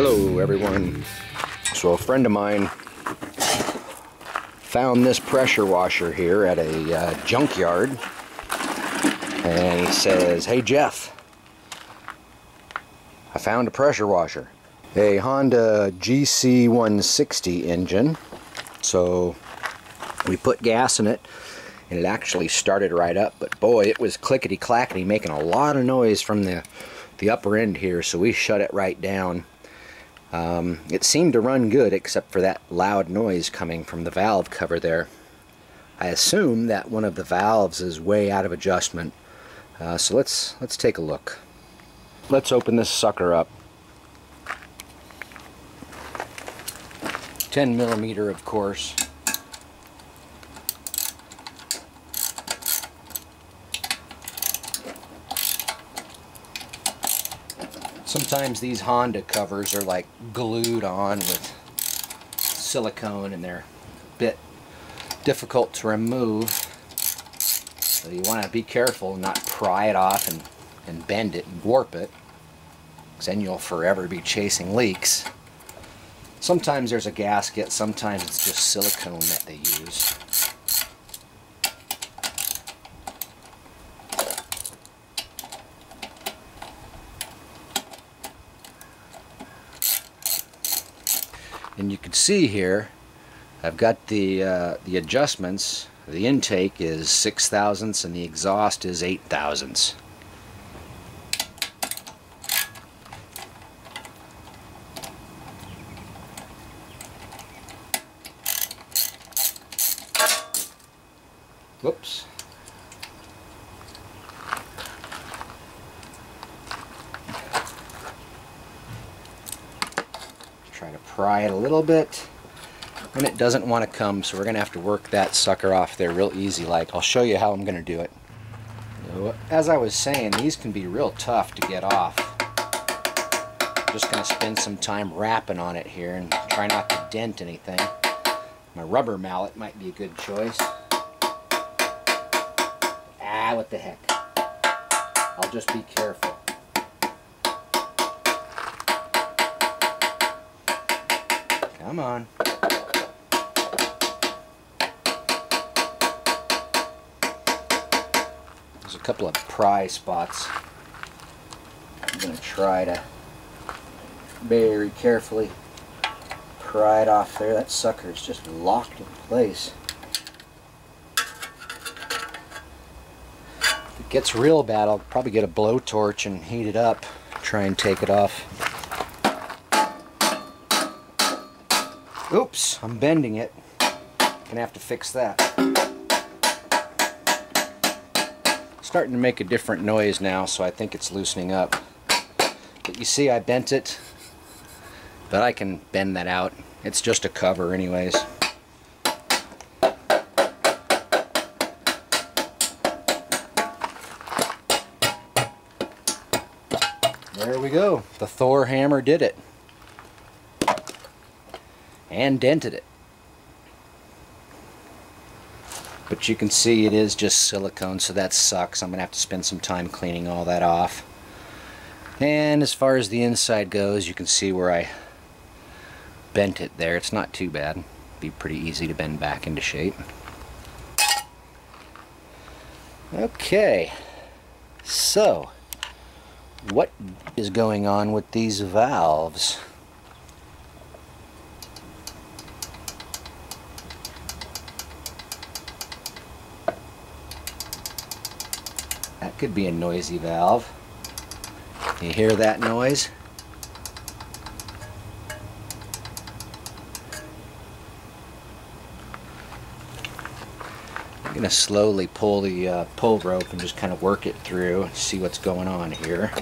Hello everyone. So a friend of mine found this pressure washer here at a uh, junkyard and he says, hey Jeff, I found a pressure washer. A Honda GC160 engine. So we put gas in it and it actually started right up but boy it was clickety clackety making a lot of noise from the the upper end here so we shut it right down um, it seemed to run good except for that loud noise coming from the valve cover there. I assume that one of the valves is way out of adjustment. Uh, so let's let's take a look. Let's open this sucker up. 10 millimeter of course. Sometimes these Honda covers are like glued on with silicone and they're a bit difficult to remove. So you want to be careful not pry it off and, and bend it and warp it. Because then you'll forever be chasing leaks. Sometimes there's a gasket, sometimes it's just silicone that they use. And you can see here I've got the uh, the adjustments. The intake is six thousandths and the exhaust is eight thousandths. Whoops Try to pry it a little bit. And it doesn't want to come so we're gonna have to work that sucker off there real easy. Like I'll show you how I'm gonna do it. As I was saying these can be real tough to get off. Just gonna spend some time rapping on it here and try not to dent anything. My rubber mallet might be a good choice. Ah what the heck. I'll just be careful Come on. There's a couple of pry spots. I'm going to try to very carefully pry it off there. That sucker is just locked in place. If it gets real bad, I'll probably get a blowtorch and heat it up. Try and take it off. Oops, I'm bending it. I'm gonna have to fix that. Starting to make a different noise now, so I think it's loosening up. But you see, I bent it, but I can bend that out. It's just a cover anyways. There we go. The Thor hammer did it and dented it. But you can see it is just silicone, so that sucks. I'm going to have to spend some time cleaning all that off. And as far as the inside goes, you can see where I bent it there. It's not too bad. Be pretty easy to bend back into shape. Okay, so what is going on with these valves? That could be a noisy valve. You hear that noise? I'm going to slowly pull the uh, pull rope and just kind of work it through and see what's going on here.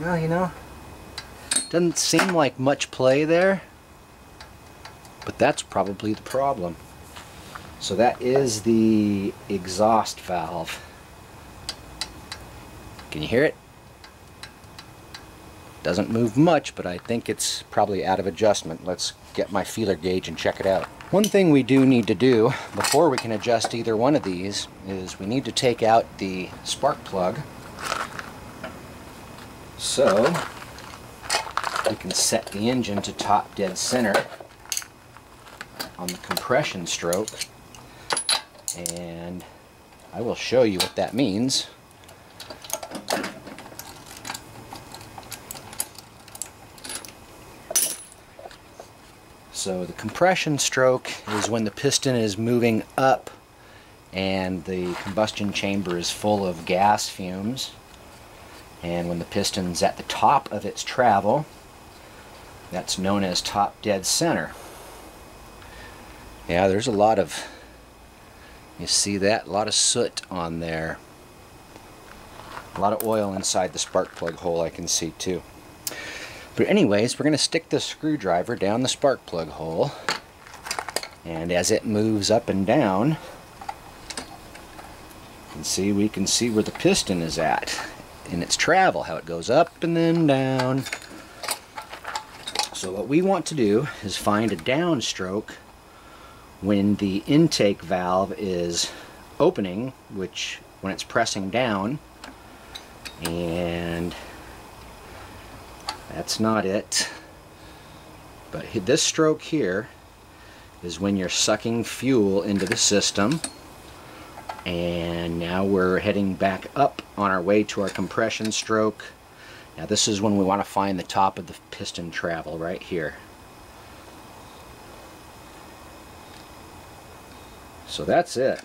Well, you know, doesn't seem like much play there, but that's probably the problem. So that is the exhaust valve. Can you hear it? Doesn't move much, but I think it's probably out of adjustment. Let's get my feeler gauge and check it out. One thing we do need to do before we can adjust either one of these is we need to take out the spark plug so we can set the engine to top dead center on the compression stroke and I will show you what that means. So the compression stroke is when the piston is moving up and the combustion chamber is full of gas fumes. And when the piston's at the top of its travel, that's known as top dead center. Yeah, there's a lot of, you see that? A lot of soot on there. A lot of oil inside the spark plug hole I can see too. But anyways, we're going to stick the screwdriver down the spark plug hole. And as it moves up and down, you can see we can see where the piston is at in its travel, how it goes up and then down. So what we want to do is find a downstroke when the intake valve is opening, which when it's pressing down, and that's not it. But this stroke here is when you're sucking fuel into the system and now we're heading back up on our way to our compression stroke. Now this is when we want to find the top of the piston travel right here. So that's it.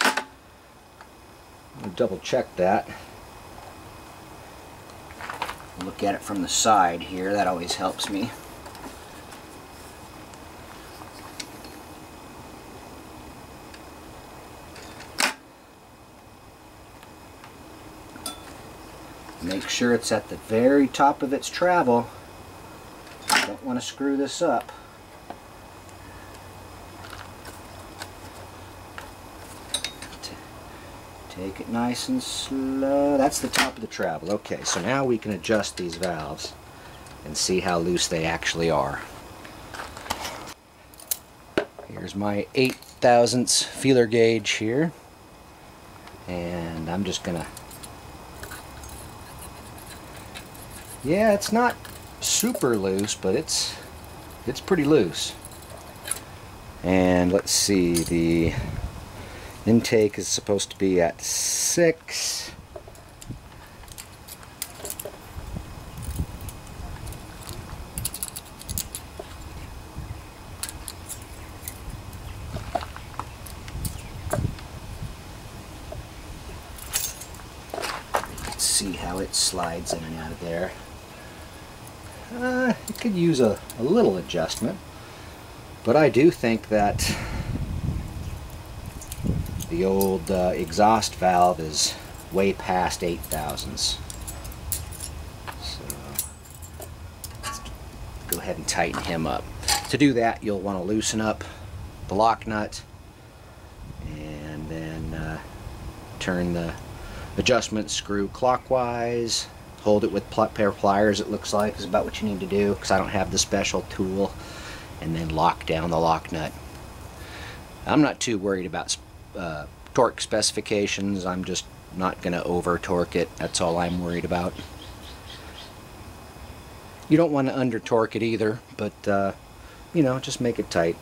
I'll double check that. Look at it from the side here, that always helps me. Make sure it's at the very top of its travel. I Don't want to screw this up. Take it nice and slow. That's the top of the travel. Okay, so now we can adjust these valves and see how loose they actually are. Here's my 8 thousandths feeler gauge here. And I'm just going to... Yeah, it's not super loose, but it's it's pretty loose. And let's see, the Intake is supposed to be at 6. Let's see how it slides in and out of there. Uh, it could use a, a little adjustment, but I do think that the old uh, exhaust valve is way past 8 thousandths. So go ahead and tighten him up. To do that you'll want to loosen up the lock nut and then uh, turn the adjustment screw clockwise hold it with pair of pliers it looks like is about what you need to do because I don't have the special tool and then lock down the lock nut. I'm not too worried about uh, torque specifications. I'm just not going to over torque it. That's all I'm worried about. You don't want to under torque it either, but uh, you know, just make it tight.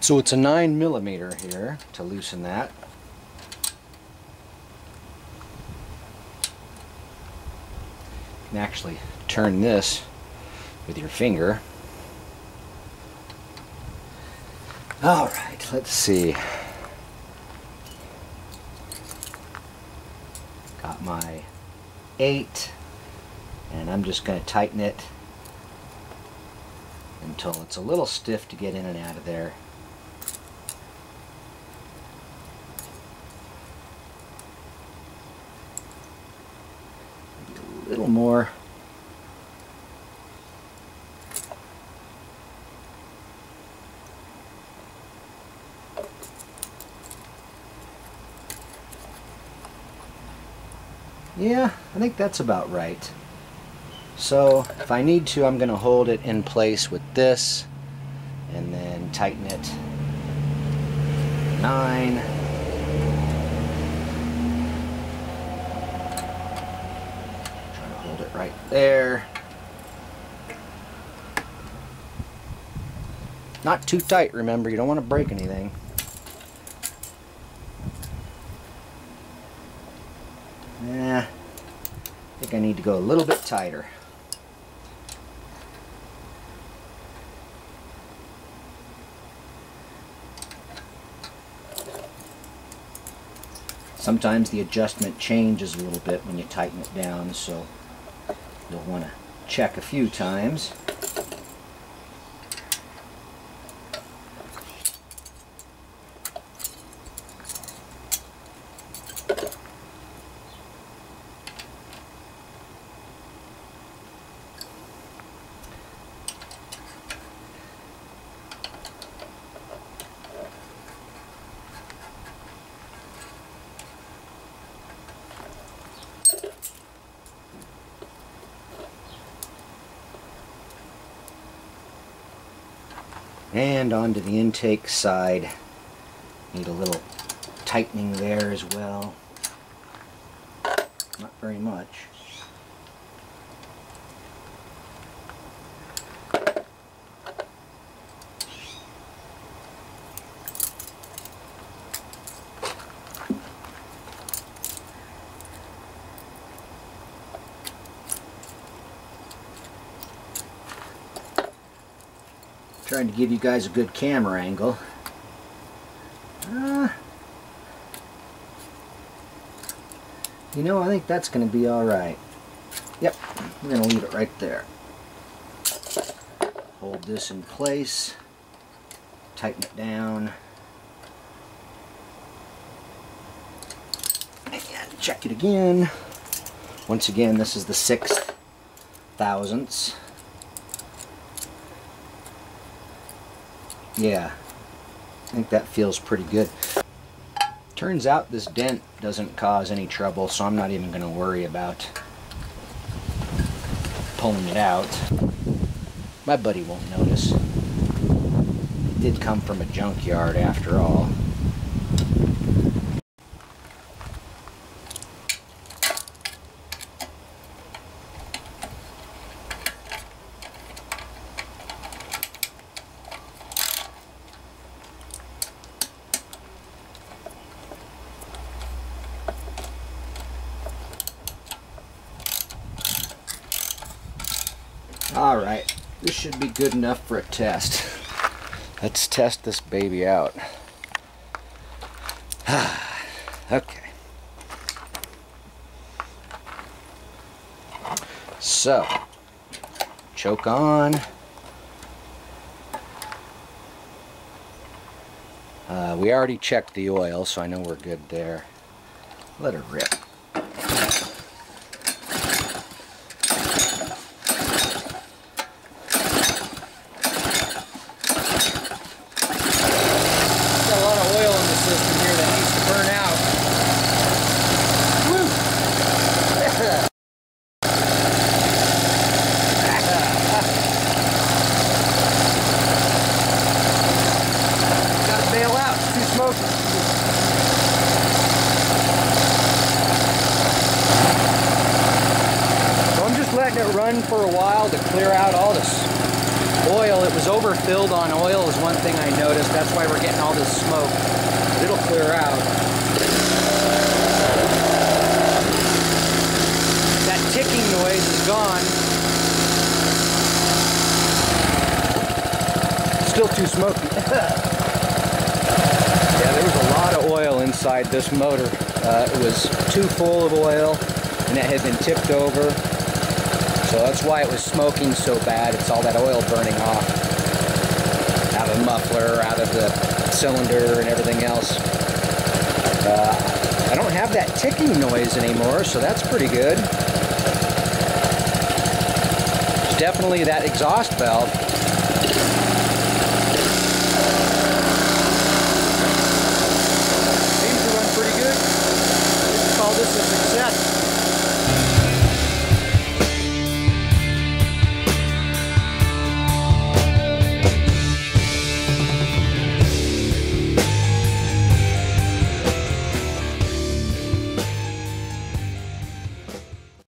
So it's a 9 millimeter here to loosen that. Can actually turn this with your finger All right, let's see. Got my eight, and I'm just going to tighten it until it's a little stiff to get in and out of there. Little more. Yeah, I think that's about right. So if I need to, I'm going to hold it in place with this and then tighten it. Nine. Try to hold it right there. Not too tight, remember, you don't want to break anything. Yeah, I think I need to go a little bit tighter. Sometimes the adjustment changes a little bit when you tighten it down, so you'll want to check a few times. And onto the intake side. Need a little tightening there as well. Not very much. Trying to give you guys a good camera angle. Uh, you know, I think that's going to be alright. Yep, we're going to leave it right there. Hold this in place. Tighten it down. And check it again. Once again, this is the sixth thousandths. Yeah, I think that feels pretty good. Turns out this dent doesn't cause any trouble, so I'm not even going to worry about pulling it out. My buddy won't notice. It did come from a junkyard after all. Alright, this should be good enough for a test. Let's test this baby out. okay. So, choke on. Uh, we already checked the oil, so I know we're good there. Let her rip. run for a while to clear out all this oil. It was overfilled on oil is one thing I noticed. That's why we're getting all this smoke. It'll clear out. That ticking noise is gone. Still too smoky. yeah, there was a lot of oil inside this motor. Uh, it was too full of oil and it had been tipped over. So that's why it was smoking so bad. It's all that oil burning off muffler, out of the cylinder and everything else. Uh, I don't have that ticking noise anymore, so that's pretty good. It's definitely that exhaust valve